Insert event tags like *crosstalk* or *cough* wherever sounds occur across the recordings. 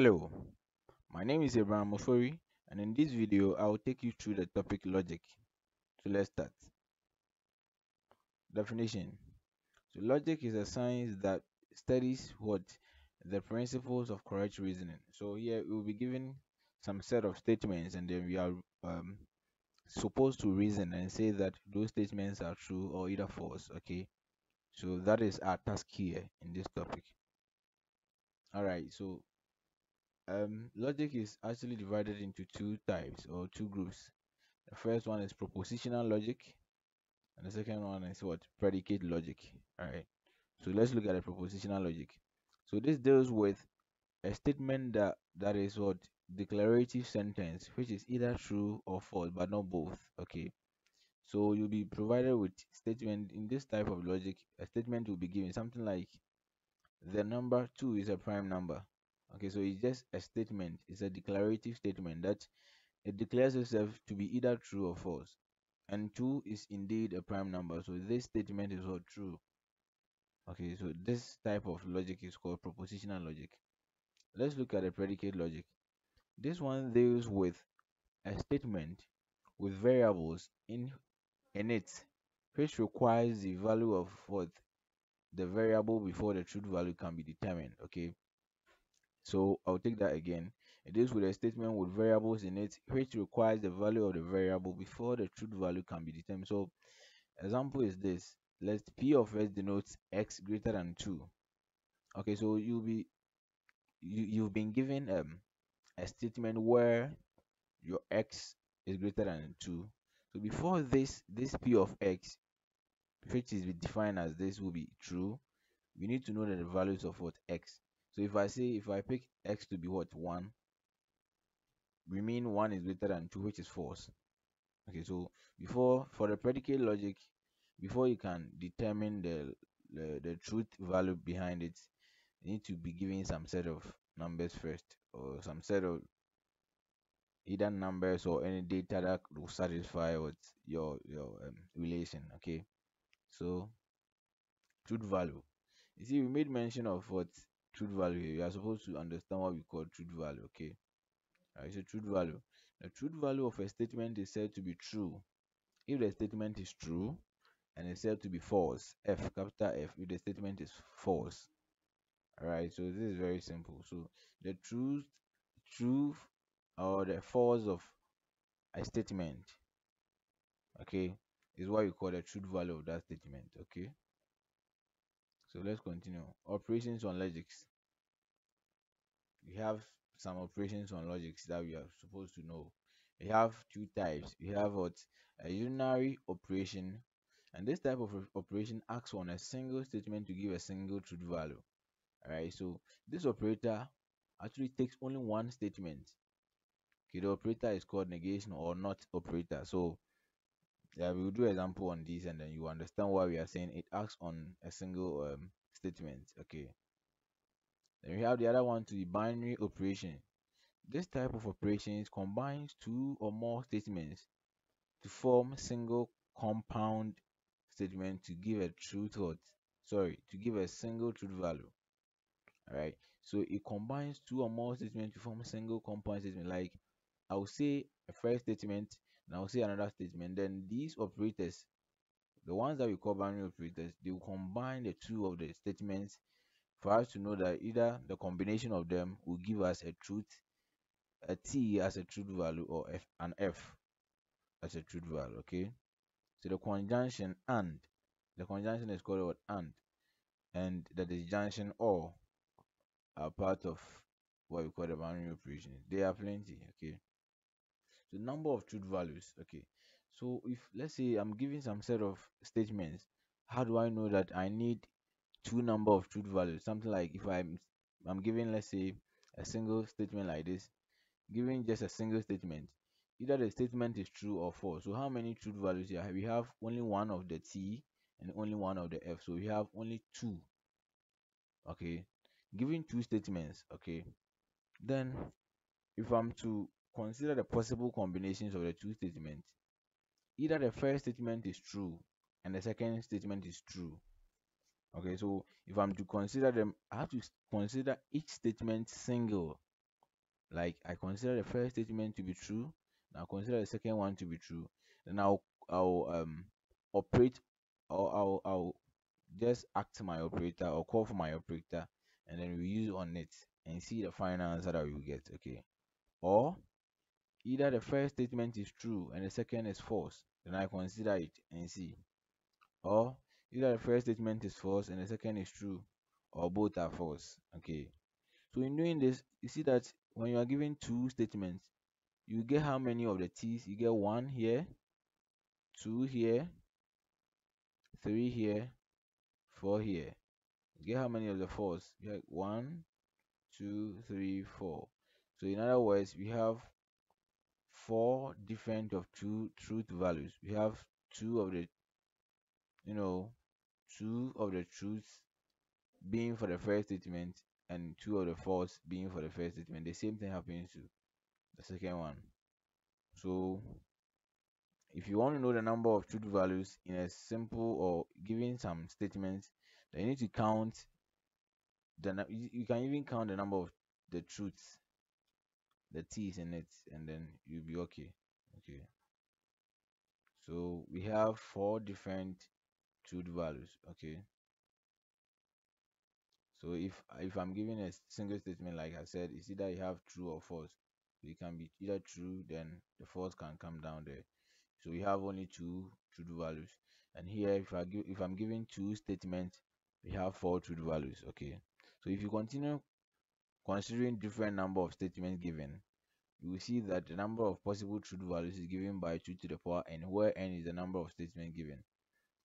Hello, my name is Abraham Mofori and in this video I will take you through the topic logic. So let's start. Definition. So logic is a science that studies what the principles of correct reasoning. So here we will be given some set of statements and then we are um, supposed to reason and say that those statements are true or either false. Okay. So that is our task here in this topic. Alright, so um, logic is actually divided into two types or two groups. The first one is propositional logic, and the second one is what predicate logic. All right. So let's look at the propositional logic. So this deals with a statement that that is what declarative sentence, which is either true or false, but not both. Okay. So you'll be provided with statement in this type of logic. A statement will be given something like the number two is a prime number okay so it's just a statement. It's a declarative statement that it declares itself to be either true or false. And 2 is indeed a prime number. So this statement is all true. Okay so this type of logic is called propositional logic. Let's look at the predicate logic. This one deals with a statement with variables in in it which requires the value of what? The variable before the truth value can be determined. Okay so I'll take that again. It deals with a statement with variables in it, which requires the value of the variable before the truth value can be determined. So example is this. Let P of x denotes x greater than 2. Okay, so you'll be you, you've been given um a statement where your x is greater than 2. So before this this P of x, which is defined as this will be true, we need to know that the values of what x so if I say if I pick x to be what 1, we mean 1 is greater than 2, which is false. Okay, so before for the predicate logic, before you can determine the the, the truth value behind it, you need to be given some set of numbers first, or some set of either numbers or any data that will satisfy what your your um, relation. Okay, so truth value. You see, we made mention of what truth value here, you are supposed to understand what we call truth value, okay? Alright, so truth value. The truth value of a statement is said to be true if the statement is true and it's said to be false, F, capital F, if the statement is false. Alright, so this is very simple. So the truth, truth or the false of a statement, okay, is what we call the truth value of that statement, okay? So let's continue. Operations on logics. We have some operations on logics that we are supposed to know. We have two types. We have what a unary operation, and this type of operation acts on a single statement to give a single truth value. Alright, so this operator actually takes only one statement. Okay, the operator is called negation or not operator. So yeah we'll do example on this and then you understand why we are saying. It acts on a single um, statement. Okay. Then we have the other one to the binary operation. This type of operations combines two or more statements to form single compound statement to give a true thought. Sorry to give a single truth value. All right so it combines two or more statements to form a single compound statement. Like i will say a first statement now see another statement. Then these operators, the ones that we call binary operators, they will combine the two of the statements for us to know that either the combination of them will give us a truth, a t as a truth value, or f an f as a truth value. Okay. So the conjunction and the conjunction is called what and and the disjunction or are part of what we call the binary operation. They are plenty. Okay the number of truth values okay. So if let's say i'm giving some set of statements how do i know that i need two number of truth values? Something like if i'm i'm giving let's say a single statement like this giving just a single statement either the statement is true or false. So how many truth values here? We have only one of the t and only one of the f. So we have only two okay. Giving two statements okay. Then if i'm to consider the possible combinations of the two statements. Either the first statement is true and the second statement is true. Okay, so if I'm to consider them, I have to consider each statement single like I consider the first statement to be true, I consider the second one to be true, then I'll I'll um operate or I'll I'll just act my operator or call for my operator and then we use on it and see the final answer that we get. Okay. Or either the first statement is true and the second is false, then I consider it and see. Or either the first statement is false and the second is true, or both are false. Okay. So in doing this, you see that when you are given two statements, you get how many of the t's? You get one here, two here, three here, four here. You get how many of the fours? You get one, two, three, four. So in other words, we have four different of two truth values. We have two of the, you know, two of the truths being for the first statement and two of the false being for the first statement. The same thing happens to the second one. So if you want to know the number of truth values in a simple or giving some statements, then you need to count the you can even count the number of the truths, the t's in it, and then you'll be okay. Okay. So we have four different truth values. Okay. So if if I'm giving a single statement, like I said, it's either you have true or false. So it can be either true, then the false can come down there. So we have only two truth values. And here, if I give if I'm giving two statements, we have four truth values. Okay. So if you continue considering different number of statements given, you will see that the number of possible truth values is given by 2 to the power n, where n is the number of statements given.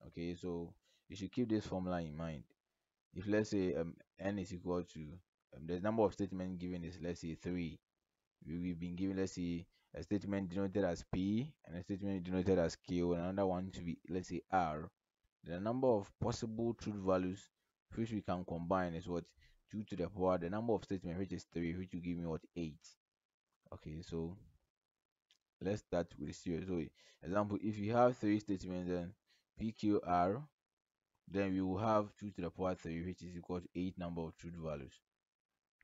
Okay, so you should keep this formula in mind if let's say um, n is equal to um, the number of statements given is let's say three we, have been given let's say a statement denoted as p and a statement denoted as q and another one to be let's say r the number of possible truth values which we can combine is what 2 to the power the number of statements which is 3 which will give me what 8 okay so let's start with zero. So example if you have three statements then pqr then we will have 2 to the power 3 which is equal to 8 number of truth values.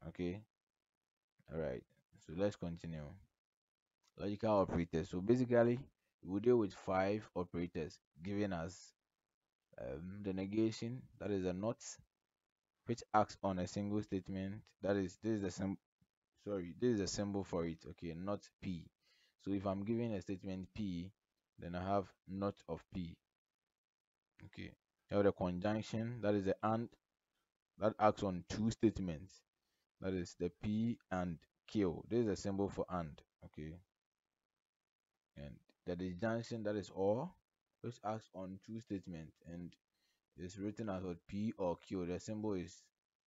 Okay? All right so let's continue. Logical operators. So basically we deal with five operators giving us um, the negation that is a not which acts on a single statement that is this is the symbol sorry this is a symbol for it okay not p. So if i'm giving a statement p then i have not of p. Okay have the conjunction that is the and that acts on two statements. That is the p and q this is a symbol for and okay. And the disjunction that is or which acts on two statements. And is written as what? P or q. The symbol is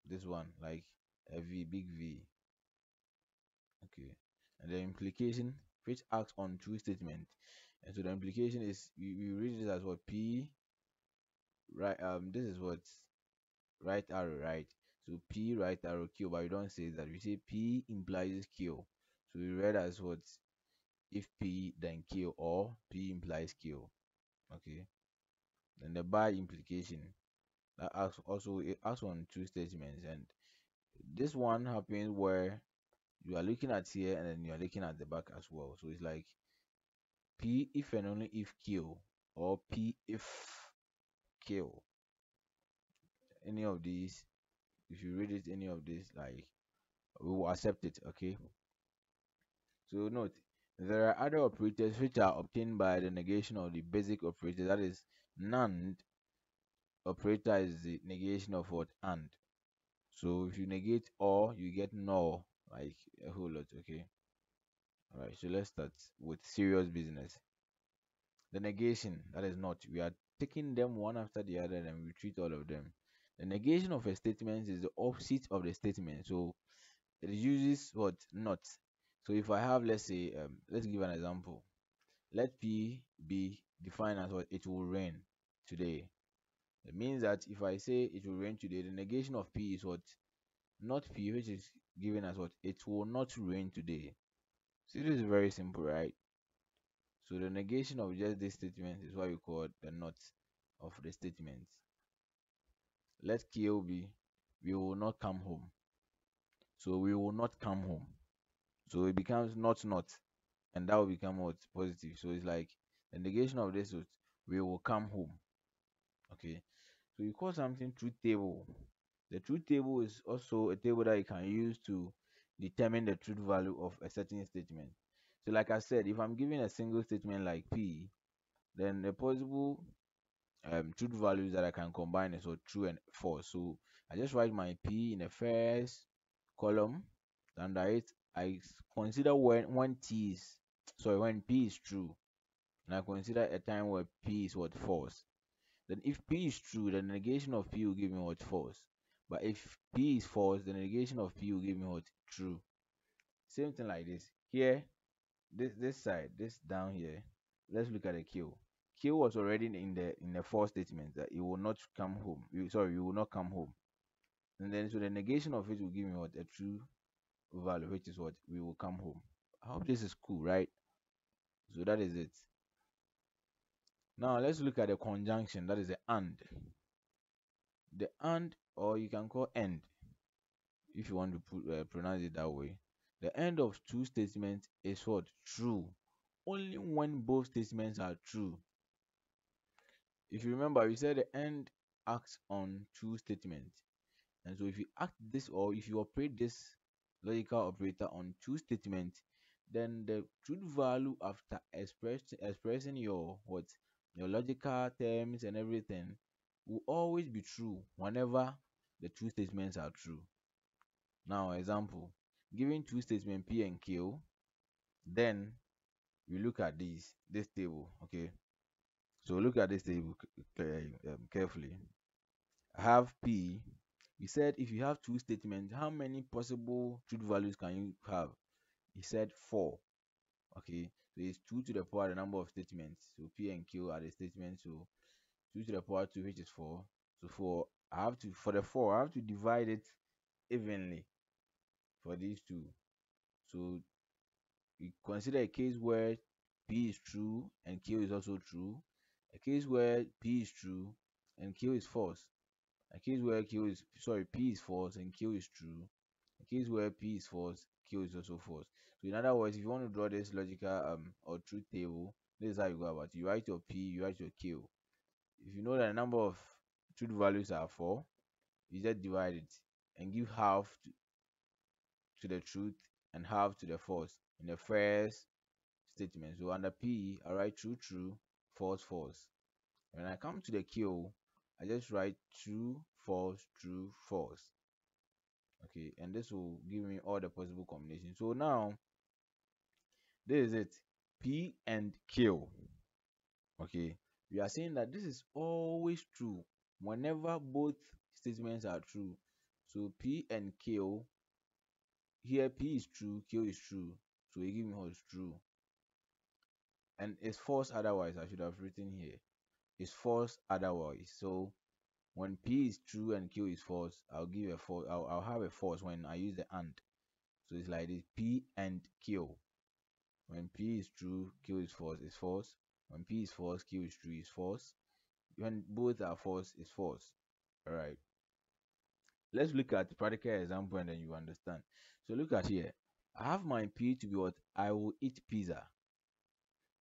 this one like a v big v. Okay. And the implication which acts on two statements and so the implication is we, we read it as what? P right um this is what? Right arrow right? So p right arrow q but we don't say that. We say p implies q. So we read as what? If p then q or p implies q. Okay then the bi-implication that acts also it acts on two statements. And this one happens where you are looking at here and then you are looking at the back as well. So it's like p if and only if q or p if q any of these if you read it any of this like we will accept it okay? So note there are other operators which are obtained by the negation of the basic operator that is NAND operator is the negation of what? And. So if you negate or you get no like a whole lot okay? All right so let's start with serious business. The negation that is not. We are taking them one after the other and we treat all of them. The negation of a statement is the opposite of the statement. So it uses what? Not. So if I have, let's say, um, let's give an example. Let P be defined as what? It will rain today. It means that if I say it will rain today, the negation of P is what not P, which is given as what it will not rain today. So this is very simple, right? So the negation of just this statement is what we call the not of the statement. Let Q be we will not come home. So we will not come home. So it becomes not not, and that will become what positive. So it's like the negation of this is we will come home. Okay. So you call something truth table. The truth table is also a table that you can use to determine the truth value of a certain statement. So like I said, if I'm giving a single statement like P, then the possible um, truth values that I can combine is so true and false. So I just write my P in the first column. Under it, I consider when when T is sorry when P is true, and I consider a time where P is what false. Then if P is true, the negation of P will give me what false. But if P is false, the negation of P will give me what true. Same thing like this. Here, this this side, this down here. Let's look at the Q. Q was already in the in the false statement that it will not come home. You sorry, you will not come home. And then so the negation of it will give me what a true value, which is what we will come home. I hope this is cool, right? So that is it. Now let's look at the conjunction, that is the and. The and, or you can call end, if you want to put, uh, pronounce it that way. The end of two statements is what? True. Only when both statements are true. If you remember, we said the end acts on two statements. And so if you act this or if you operate this logical operator on two statements, then the truth value after express, expressing your what your logical terms and everything will always be true whenever the two statements are true. Now, example, given two statements P and Q, then we look at this this table, okay? So look at this table um, carefully. I have P. He said if you have two statements, how many possible truth values can you have? He said four. Okay, so it's 2 to the power the number of statements. So P and Q are the statements. So 2 to the power 2, which is 4. So for I have to for the 4, I have to divide it evenly for these two. So we consider a case where P is true and Q is also true. A case where P is true and Q is false. A case where Q is sorry, P is false and Q is true. A case where P is false, Q is also false. So in other words, if you want to draw this logical um or truth table, this is how you go about it. You write your P, you write your Q. If you know that the number of truth values are four, you just divide it and give half to, to the truth and half to the false in the first statement. So under P, I write true, true, false, false. When I come to the Q, I just write true, false, true, false. Okay, and this will give me all the possible combinations. So now this is it. P and q oh. okay. We are saying that this is always true whenever both statements are true. So p and q oh. here p is true q is true. So we give me what is true. And it's false otherwise. I should have written here. It's false otherwise. So when p is true and q is false i'll give a false I'll, I'll have a false when i use the and. So it's like this. P and q when P is true, Q is false, is false. When P is false, Q is true, is false. When both are false, is false. Alright. Let's look at the practical example and then you understand. So look at here. I have my P to be what? I will eat pizza.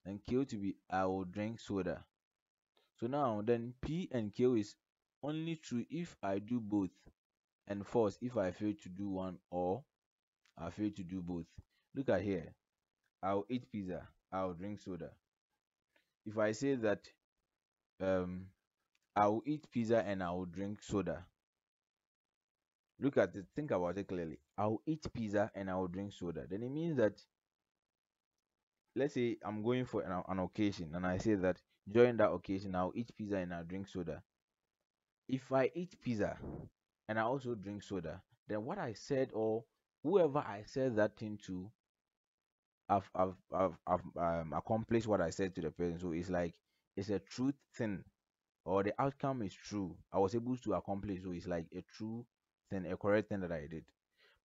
And Q to be I will drink soda. So now then P and Q is only true if I do both and false if I fail to do one or I fail to do both. Look at here. I'll eat pizza, I'll drink soda. If I say that um I'll eat pizza and I'll drink soda. Look at it, think about it clearly. I'll eat pizza and I'll drink soda. Then it means that let's say I'm going for an, an occasion and I say that during that occasion I'll eat pizza and I'll drink soda. If I eat pizza and I also drink soda, then what I said or whoever I said that thing to I've I've I've, I've um, accomplished what I said to the person. So it's like it's a truth thing, or the outcome is true. I was able to accomplish. So it's like a true thing, a correct thing that I did.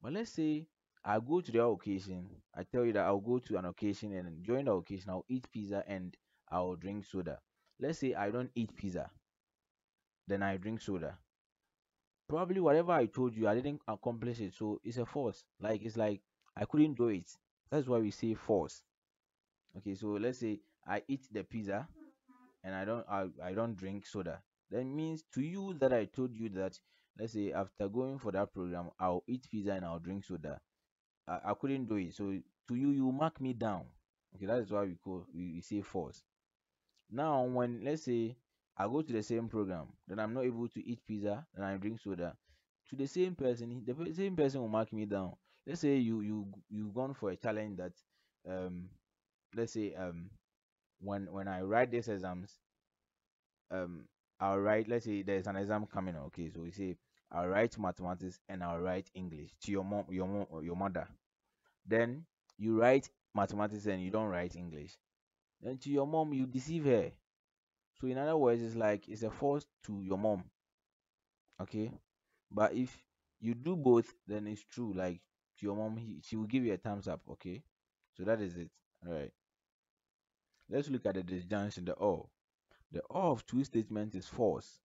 But let's say I go to the occasion. I tell you that I'll go to an occasion and during the occasion I'll eat pizza and I'll drink soda. Let's say I don't eat pizza, then I drink soda. Probably whatever I told you, I didn't accomplish it. So it's a false. Like it's like I couldn't do it That's why we say false. Okay, so let's say I eat the pizza and I don't I, I don't drink soda. That means to you that I told you that let's say after going for that program, I'll eat pizza and I'll drink soda. I, I couldn't do it. So to you, you mark me down. Okay, that is why we call we, we say false. Now, when let's say I go to the same program, then I'm not able to eat pizza and I drink soda. To the same person, the same person will mark me down. Let's say you you you've gone for a challenge that um let's say um when when I write these exams, um I'll write let's say there's an exam coming okay so we say I'll write mathematics and I'll write English to your mom your mom or your mother. Then you write mathematics and you don't write English. Then to your mom you deceive her. So in other words it's like it's a force to your mom okay? But if you do both then it's true like to your mom he, she will give you a thumbs up okay so that is it all right let's look at the disjunction the or the or of two statements is false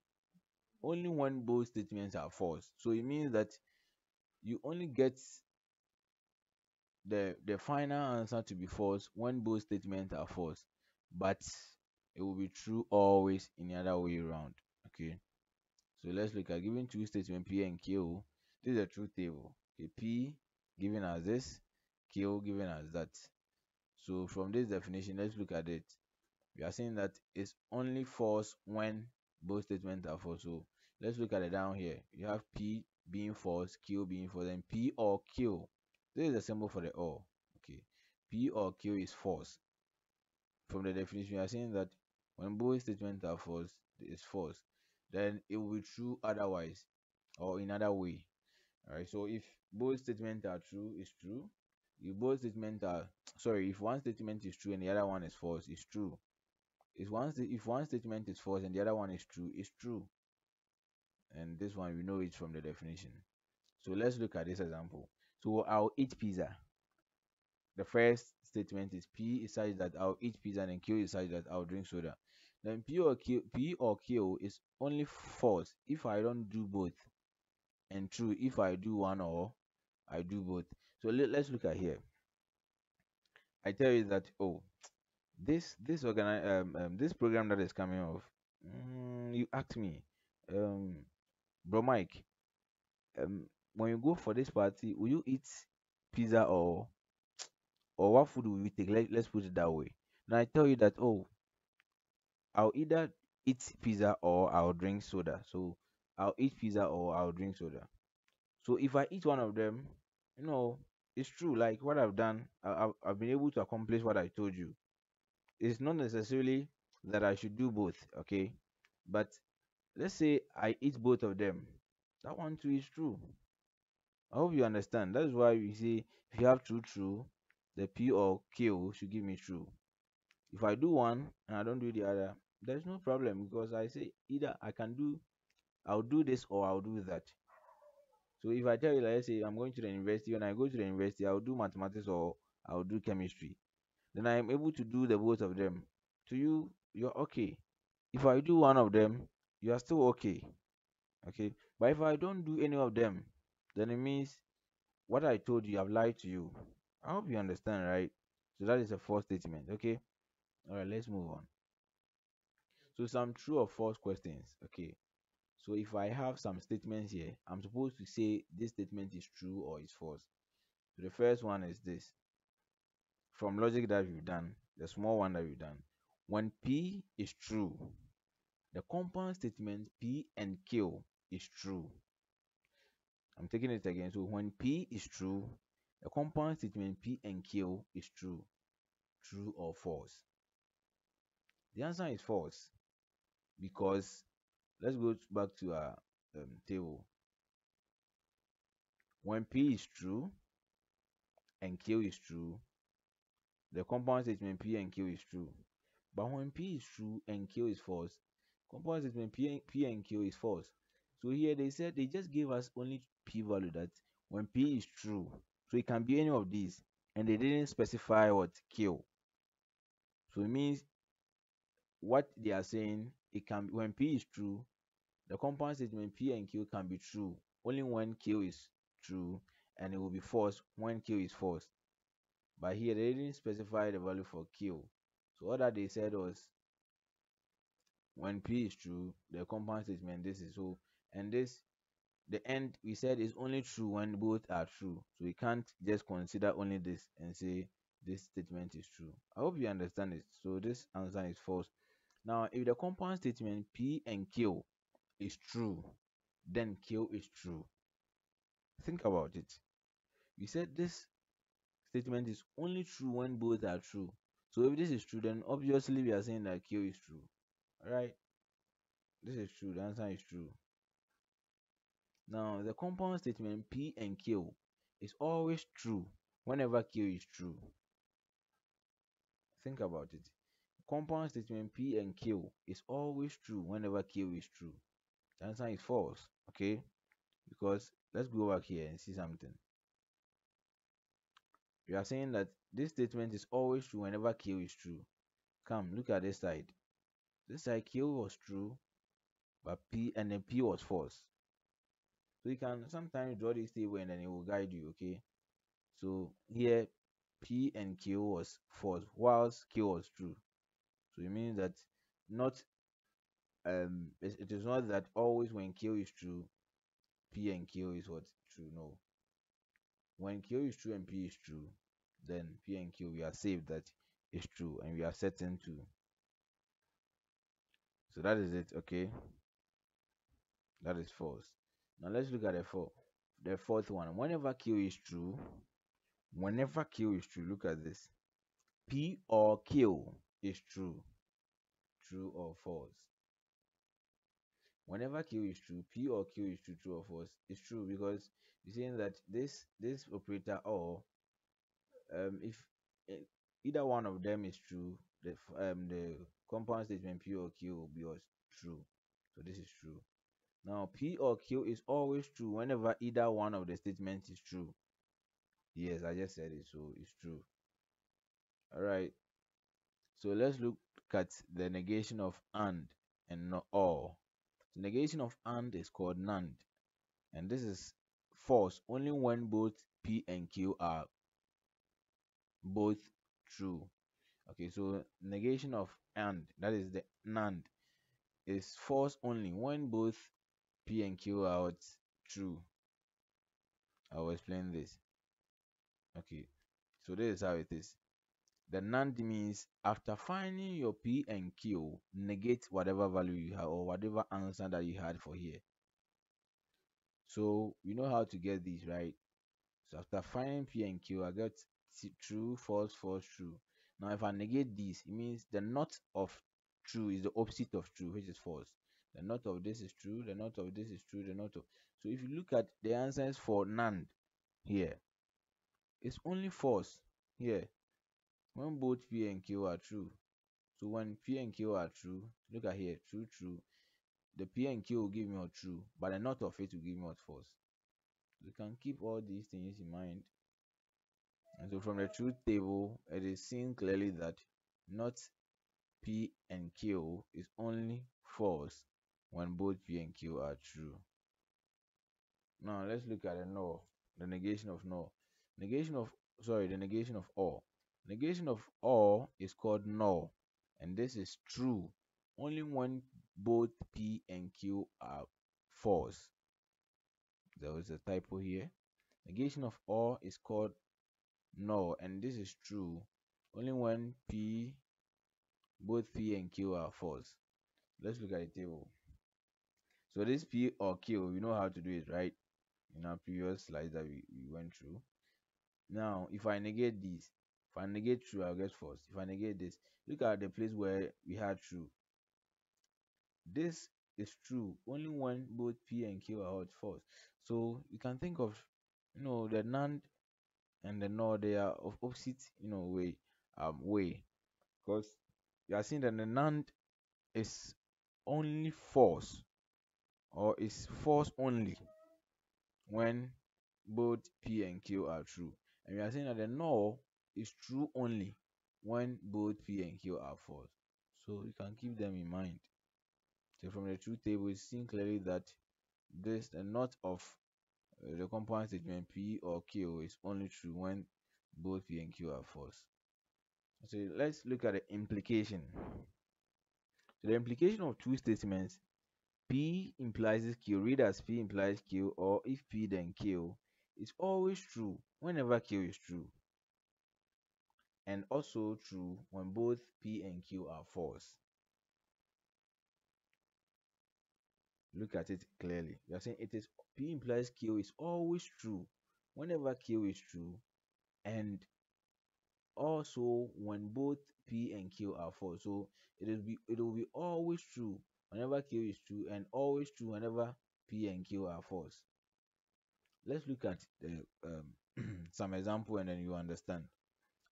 only when both statements are false. So it means that you only get the the final answer to be false when both statements are false, but it will be true always in the other way around. Okay. So let's look at given two statements P and Q. This is a truth table. Okay, P given us this, Q giving us that. So from this definition, let's look at it. We are saying that it's only false when both statements are false. So let's look at it down here. You have P being false, Q being false, and P or Q. This is a symbol for the or. Okay. P or Q is false. From the definition, we are saying that when both statements are false, it's false. Then it will be true otherwise or in other way. Alright, so if both statements are true, it's true. If both statements are *tsk* sorry, if one statement is true and the other one is false, it's true. If one if one statement is false and the other one is true, it's true. And this one we know it from the definition. So let's look at this example. So I'll eat pizza. The first statement is P is such that I'll eat pizza and Q is such that I'll drink soda. Then P or Q P or Q is only false if I don't do both. And true if I do one or I do both. So let, let's look at here. I tell you that oh this this organize um, um this program that is coming off mm, you asked me um bro mike um when you go for this party will you eat pizza or or what food will you take Let, let's put it that way now i tell you that oh i'll either eat pizza or i'll drink soda so i'll eat pizza or i'll drink soda so if i eat one of them you know it's true like what i've done I, I've, I've been able to accomplish what i told you it's not necessarily that I should do both, okay? But let's say I eat both of them. That one too is true. I hope you understand. That's why we say if you have true, true, the P or Q should give me true. If I do one and I don't do the other, there's no problem because I say either I can do, I'll do this or I'll do that. So if I tell you, like, let's say I'm going to the university, when I go to the university, I'll do mathematics or I'll do chemistry then I am able to do the both of them. To you, you're okay. If I do one of them, you are still okay. Okay. But if I don't do any of them, then it means what I told you, I've lied to you. I hope you understand, right? So that is a false statement. Okay. All right, let's move on. So some true or false questions. Okay. So if I have some statements here, I'm supposed to say this statement is true or is false. So the first one is this from logic that we've done, the small one that we've done, when P is true, the compound statement P and Q is true. I'm taking it again. So when P is true, the compound statement P and Q is true. True or false? The answer is false because let's go back to our um, table. When P is true and Q is true, the compound statement P and Q is true. But when P is true and Q is false, compound statement P and, P and Q is false. So here they said they just gave us only P value that when P is true, so it can be any of these, and they didn't specify what Q. So it means what they are saying it can when P is true, the compound statement P and Q can be true. Only when Q is true, and it will be false when Q is false. but here they didn't specify the value for q. So all that they said was when p is true the compound statement this is so and this the end we said is only true when both are true. So we can't just consider only this and say this statement is true. I hope you understand it. So this answer is false now if the compound statement p and q is true then q is true. Think about it. We said this statement is only true when both are true. So if this is true then obviously we are saying that q is true. Right this is true. The answer is true. Now, the compound statement P and Q is always true whenever Q is true. Think about it. Compound statement P and Q is always true whenever Q is true. The answer is false, okay? Because let's go back here and see something. We are saying that this statement is always true whenever Q is true. Come, look at this side. This side Q was true, but P and then P was false. So you can sometimes draw this table and then it will guide you, okay? So here P and Q was false, whilst Q was true. So it means that not um it, is not that always when Q is true, P and Q is what true. No. When Q is true and P is true, then P and Q we are saved that is true and we are certain to. So that is it, okay? That is false. Now let's look at the four. The fourth one. Whenever Q is true, whenever Q is true, look at this. P or Q is true. True or false. Whenever Q is true, P or Q is true, true or false. It's true because you're saying that this this operator or um if either one of them is true, the um the compound statement P or Q will be true. So this is true. Now, P or Q is always true whenever either one of the statements is true. Yes, I just said it, so it's true. All right. So let's look at the negation of and and not or. The negation of and is called NAND, and this is false only when both P and Q are both true. Okay, so negation of and that is the NAND is false only when both P and Q are true. I will explain this. Okay, so this is how it is. The NAND means after finding your P and Q, negate whatever value you have or whatever answer that you had for here. So we know how to get these right. So after finding P and Q, I get true, false, false, true. Now if I negate this, it means the not of true is the opposite of true, which is false the not of this is true the not of this is true the not of so if you look at the answers for NAND here it's only false here when both P and Q are true so when P and Q are true look at here true true the P and Q will give me a true but the not of it will give me what false you can keep all these things in mind and so from the truth table it is seen clearly that not P and Q is only false when both P and Q are true. Now let's look at the no, the negation of no. Negation of sorry, the negation of all. Negation of all is called NOR, and this is true only when both P and Q are false. There was a typo here. Negation of all is called NOR, and this is true only when P both P and Q are false. Let's look at the table. So this P or Q, we know how to do it, right? In our previous slides that we, we went through. Now, if I negate this, if I negate true, I'll get false. If I negate this, look at the place where we had true. This is true only when both P and Q are false. So you can think of, you know, the NAND and the NOR, they are of opposite, you know, way, um, way, because you are seeing that the NAND is only false or is false only when both P and Q are true. And we are saying that the NOR is true only when both P and Q are false. So you can keep them in mind. So from the truth table, it's seen clearly that this the not of uh, the compound statement P or Q is only true when both P and Q are false. So let's look at the implication. So the implication of two statements P implies Q, read as P implies Q, or if P then Q, is always true whenever Q is true. And also true when both P and Q are false. Look at it clearly. You are saying it is P implies Q is always true whenever Q is true, and also when both P and Q are false. So it will be it will be always true whenever Q is true and always true whenever P and Q are false. Let's look at the, um, *clears throat* some example and then you understand.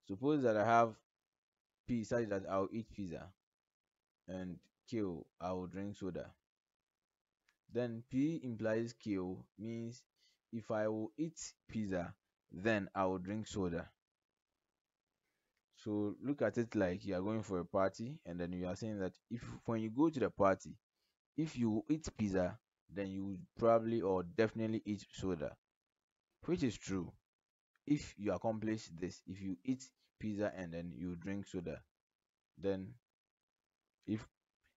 Suppose that I have P such that I'll eat pizza and Q I will drink soda. Then P implies Q means if I will eat pizza, then I will drink soda. So look at it like you are going for a party, and then you are saying that if when you go to the party, if you eat pizza, then you probably or definitely eat soda, which is true. If you accomplish this, if you eat pizza and then you drink soda, then if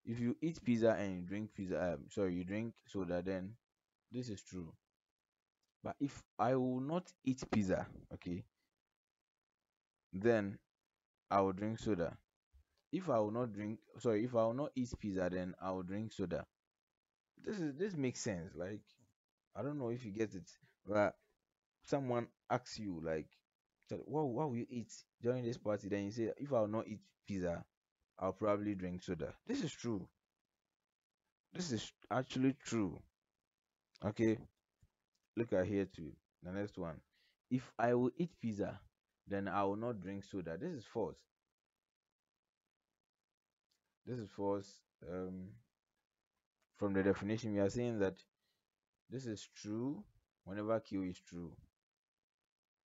if you eat pizza and you drink pizza, um, sorry, you drink soda, then this is true. But if I will not eat pizza, okay, then I will drink soda. If I will not drink, sorry, if I will not eat pizza, then I will drink soda. This is this makes sense. Like, I don't know if you get it, but someone asks you like, what what will you eat during this party? Then you say, if I will not eat pizza, I'll probably drink soda. This is true. This is actually true. Okay, look at here too. The next one. If I will eat pizza, then I will not drink soda. This is false. This is false. Um, from the definition, we are saying that this is true whenever Q is true.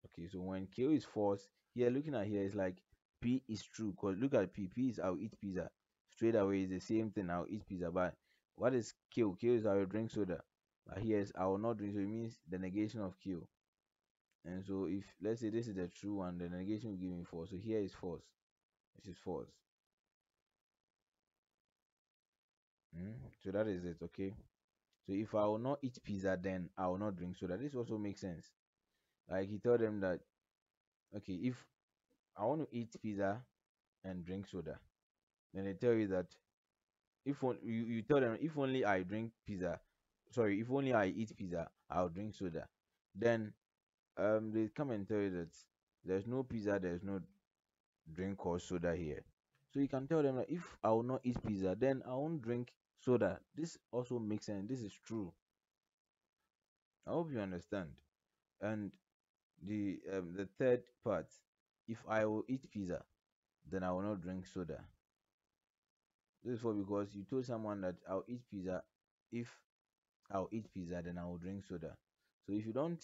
Okay, so when Q is false, here looking at here is like P is true because look at P. P is I'll eat pizza. Straight away is the same thing. I'll eat pizza. But what is Q? Q is I will drink soda. But here is I will not drink. So it means the negation of Q. And so if let's say this is the true one, the negation will give me false. So here is false. This is false. Mm? So that is it, okay? So if I will not eat pizza, then I will not drink soda. This also makes sense. Like he told them that okay, if I want to eat pizza and drink soda, then they tell you that if on, you, you tell them if only I drink pizza, sorry, if only I eat pizza, I'll drink soda. Then um they come and tell you that there's no pizza, there's no drink or soda here. So you can tell them that if I will not eat pizza, then I won't drink soda. This also makes sense. This is true. I hope you understand. And the um, the third part, if I will eat pizza, then I will not drink soda. This is for because you told someone that I'll eat pizza. If I'll eat pizza, then I will drink soda. So if you don't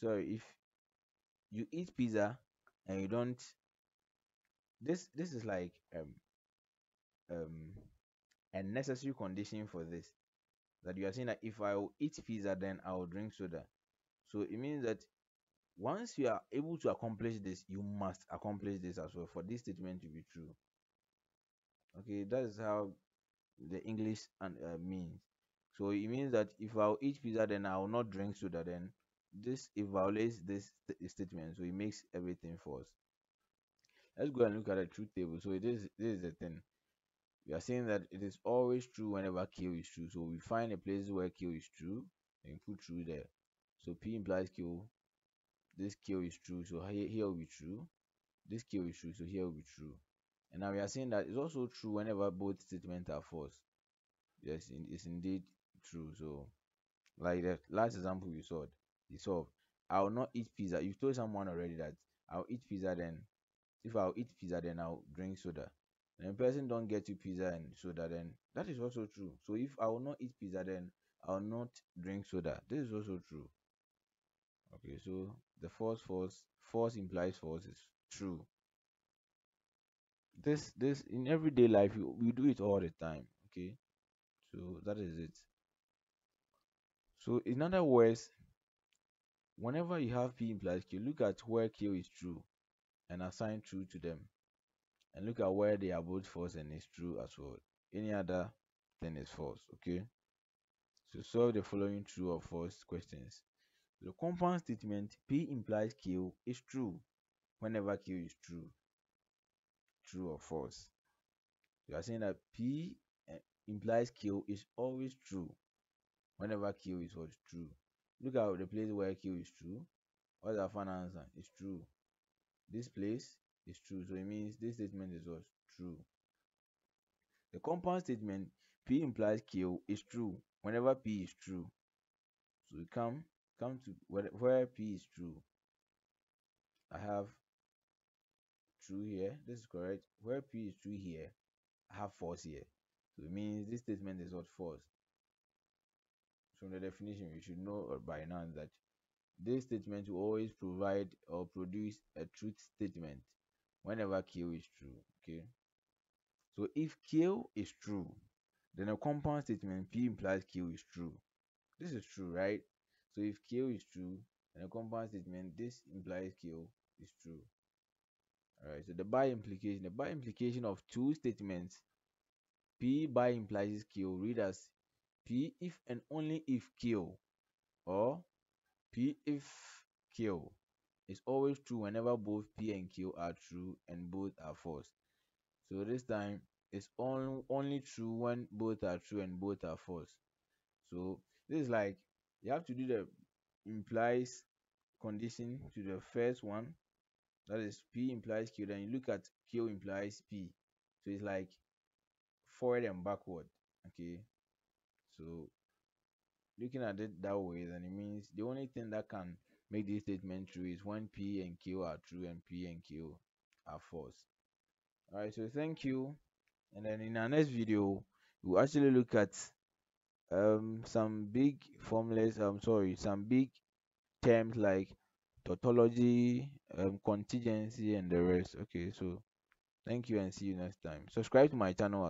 sorry if you eat pizza and you don't this this is like um um a necessary condition for this that you are saying that if i will eat pizza then i will drink soda so it means that once you are able to accomplish this you must accomplish this as well for this statement to be true okay that is how the english and uh, means so it means that if i'll eat pizza then i will not drink soda then this evaluates this st- statement, so it makes everything false. Let's go and look at the truth table. So it is this is the thing. We are saying that it is always true whenever Q is true. So we find a place where Q is true and put true there. So P implies Q. This Q is true, so here, here will be true. This Q is true, so here will be true. And now we are saying that it's also true whenever both statements are false. Yes, it's indeed true. So, like the last example we saw, solved. I will not eat pizza. You've told someone already that I'll eat pizza then. If I'll eat pizza, then I'll drink soda. And the person don't get you pizza and soda, then that is also true. So if I will not eat pizza, then I'll not drink soda. This is also true. Okay, so the false false false implies false is true. This this in everyday life you, we do it all the time. Okay, so that is it. So in other words, whenever you have p implies q look at where q is true and assign true to them and look at where they are both false and is true as well any other thing is false okay so solve the following true or false questions the compound statement p implies q is true whenever q is true. True or false? You are saying that p eh, implies q is always true whenever q is what true. Look at the place where q is true. What's our final answer it's true. This place is true so it means this statement is what? True. The compound statement p implies q is true whenever p is true. So we come come to where, where p is true. I have true here. This is correct. Where p is true here i have false here. So it means this statement is what? False. From the definition you should know by now that this statement will always provide or produce a truth statement whenever q is true okay? So if q is true then a compound statement p implies q is true. This is true right so if q is true then a compound statement this implies q is true. All right so the bi-implication the bi-implication of two statements p bi-implies q read as p if and only if q or p if q is always true whenever both p and q are true and both are false. So this time it's only only true when both are true and both are false. So this is like you have to do the implies condition hmm. to the first one. That is p implies q. Then you look at q implies p. So it's like forward and backward. Okay? So looking at it that way then it means the only thing that can make this statement true is when p and q are true and p and q are false. All right so thank you. And then in our next video we'll actually look at um some big formulas i'm sorry some big terms like tautology um contingency and the rest. Okay so thank you and see you next time. Subscribe to my channel